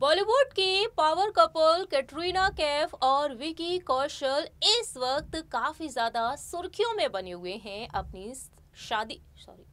बॉलीवुड की power couple, Katrina Kaif और विकी कौशल इस वक्त काफ़ी ज़्यादा सुर्खियों में बने हुए हैं अपनी शादी सॉरी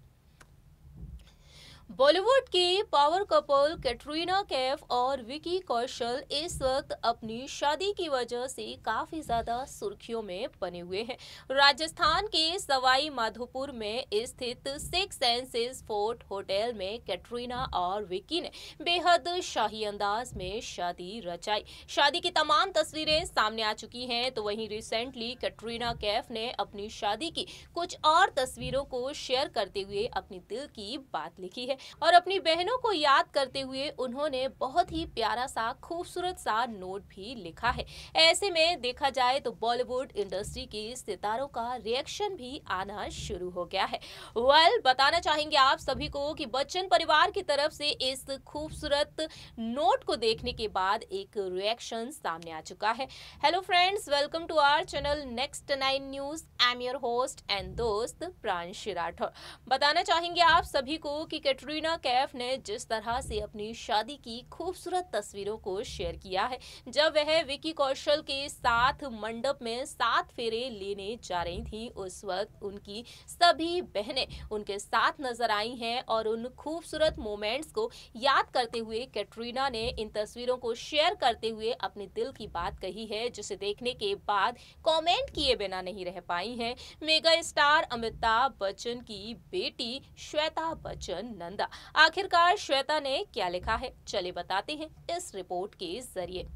बॉलीवुड की पावर कपल कैटरीना कैफ और विकी कौशल इस वक्त अपनी शादी की वजह से काफ़ी ज़्यादा सुर्खियों में बने हुए हैं। राजस्थान के सवाई माधोपुर में स्थित सिक्स सेंसेस फोर्ट होटल में कैटरीना और विकी ने बेहद शाही अंदाज में शादी रचाई। शादी की तमाम तस्वीरें सामने आ चुकी हैं तो वहीं रिसेंटली कैटरीना कैफ ने अपनी शादी की कुछ और तस्वीरों को शेयर करते हुए अपनी दिल की बात लिखी है। और अपनी बहनों को याद करते हुए उन्होंने बहुत ही प्यारा सा, खूबसूरत सा नोट भी लिखा है। ऐसे में देखा जाए तो बॉलीवुड इंडस्ट्री के सितारों का रिएक्शन भी आना शुरू हो गया है। वेल बताना चाहेंगे आप सभी को कि बच्चन परिवार की तरफ़ से इस खूबसूरत नोट को देखने के बाद एक रिएक्शन सामने आ चुका है। Hello friends welcome to our channel next nine news I am your host and दोस्त प्रांश राठौर बताना चाहेंगे आप सभी को कि कैटरीना कैफ ने जिस तरह से अपनी शादी की खूबसूरत तस्वीरों को शेयर किया है, जब वह विकी कौशल के साथ मंडप में सात फेरे लेने जा रही थी, उस वक्त उनकी सभी बहनें उनके साथ नज़र आई हैं और उन खूबसूरत मोमेंट्स को याद करते हुए कैटरीना ने इन तस्वीरों को शेयर करते हुए अपने दिल की बात कही है, जिसे देखने के बाद कमेंट किए बिना नहीं रह पाई हैं। मेगा स्टार अमिताभ बच्चन की बेटी श्वेता बच्चन नंदा आखिरकार श्वेता ने क्या लिखा है? चले बताते हैं इस रिपोर्ट के ज़रिए।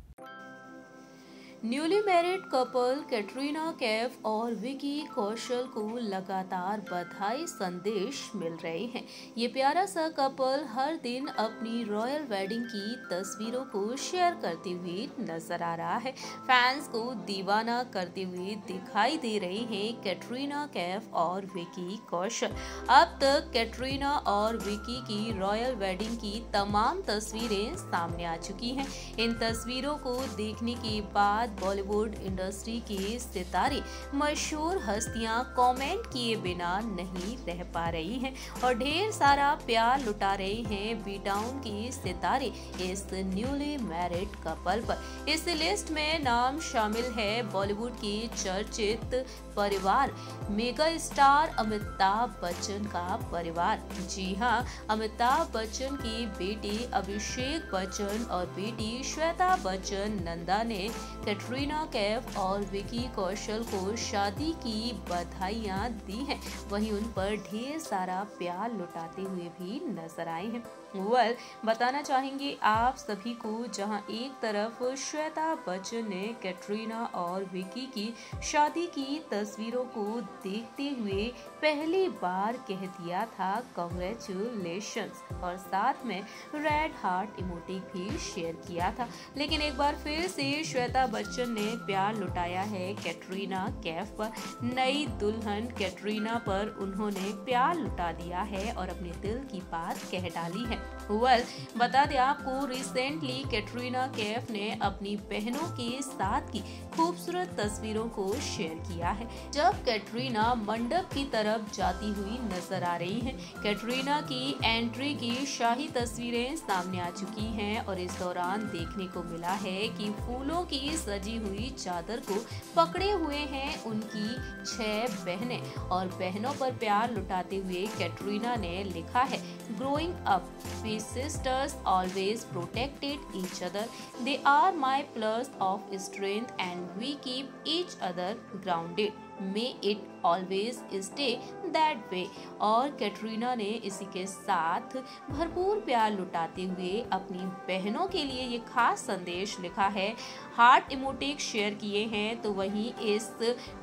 Newly married couple Katrina Kaif और विकी कौशल को लगातार बधाई संदेश मिल रहे हैं। ये प्यारा सा कपल हर दिन अपनी रॉयल वेडिंग की तस्वीरों को शेयर करते हुए नज़र आ रहा है। फैंस को दीवाना करते हुए दिखाई दे रहे हैं कैटरीना कैफ और विकी कौशल। अब तक कैटरीना और विकी की रॉयल वेडिंग की तमाम तस्वीरें सामने आ चुकी हैं। इन तस्वीरों को देखने के बाद बॉलीवुड इंडस्ट्री के सितारे मशहूर हस्तियाँ कमेंट किए बिना नहीं रह पा रही हैं और ढेर सारा प्यार लुटा रहे हैं बी टाउन के सितारे इस न्यूली मैरिड कपल पर। इस लिस्ट में नाम शामिल है बॉलीवुड के चर्चित परिवार, मेगा स्टार अमिताभ बच्चन का परिवार। जी हाँ अमिताभ बच्चन की बेटी अभिषेक बच्चन और बेटी श्वेता बच्चन नंदा ने कैटरीना कैफ और विकी कौशल को शादी की बधाइयाँ दी हैं। वहीं उन पर ढेर सारा प्यार लुटाते हुए भी नज़र आए हैं। वेल बताना चाहेंगे आप सभी को, जहाँ एक तरफ़ श्वेता बच्चन ने कैटरीना और विकी की शादी की तस्वीरों को देखते हुए पहली बार कह दिया था कॉन्ग्रेचुलेशन और साथ में रेड हार्ट इमोटिक भी शेयर किया था। लेकिन एक बार फिर से श्वेता बच्चन ने प्यार लुटाया है कैटरीना कैफ पर। नई दुल्हन कैटरीना पर उन्होंने प्यार लुटा दिया है और अपने दिल की बात कह डाली है। वेल बता दें आपको रिसेंटली कैटरीना कैफ ने अपनी बहनों के साथ की खूबसूरत तस्वीरों को शेयर किया है, जब कैटरीना मंडप की तरफ़ जाती हुई नज़र आ रही हैं। कैटरीना की एंट्री की शाही तस्वीरें सामने आ चुकी हैं और इस दौरान देखने को मिला है कि फूलों की सजी हुई चादर को पकड़े हुए हैं उनकी छह बहनें और बहनों पर प्यार लुटाते हुए कैटरीना ने लिखा है growing up We sisters always protected each other. They are my pillars of strength and we keep each other grounded. May it always stay that way और कैटरीना ने इसी के साथ भरपूर प्यार लुटाते हुए अपनी बहनों के लिए ये खास संदेश लिखा है। हार्ट इमोटिक शेयर किए हैं तो वहीं इस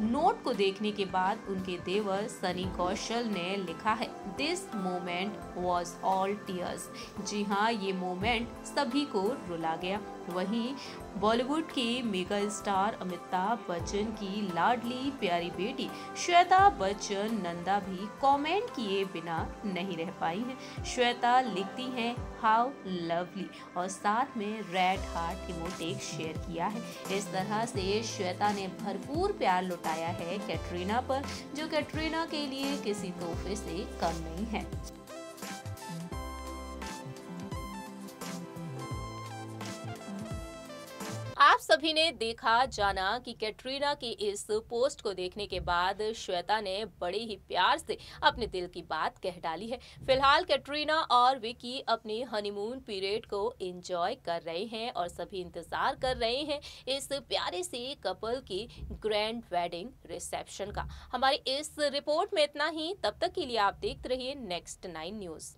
नोट को देखने के बाद उनके देवर सनी कौशल ने लिखा है this moment was all tears जी हाँ ये मोमेंट सभी को रुला गया। वहीं बॉलीवुड के मेगा स्टार अमिताभ बच्चन की लाडली, प्यारी बेटी श्वेता, बच्चन, नंदा भी कमेंट किए बिना नहीं रह पाई हैं। श्वेता लिखती हैं हाउ लवली और साथ में रेड हार्ट इमोटेक शेयर किया है। इस तरह से श्वेता ने भरपूर प्यार लुटाया है कैटरीना पर, जो कैटरीना के लिए किसी तोहफे से कम नहीं है। सभी ने देखा, जाना कि कैटरीना की इस पोस्ट को देखने के बाद श्वेता ने बड़े ही प्यार से अपने दिल की बात कह डाली है। फ़िलहाल कैटरीना और विकी अपने हनीमून पीरियड को एंजॉय कर रहे हैं और सभी इंतज़ार कर रहे हैं इस प्यारे से कपल की ग्रैंड वेडिंग रिसेप्शन का। हमारी इस रिपोर्ट में इतना ही। तब तक के लिए आप देखते रहिए नेक्स्ट नाइन न्यूज़